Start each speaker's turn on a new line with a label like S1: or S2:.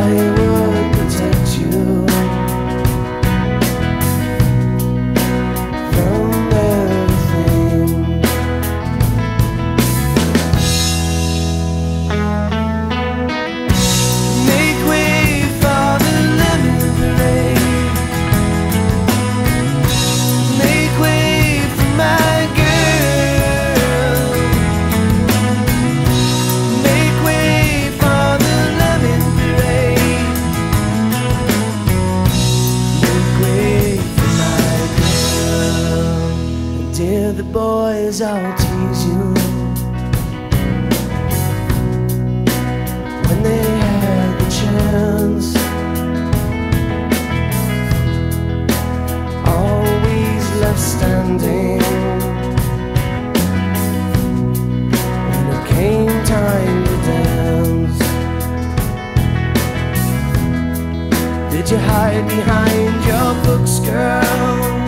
S1: I always all tease you when they had the chance. Always left standing when it came time to dance. Did you hide behind your books, girl?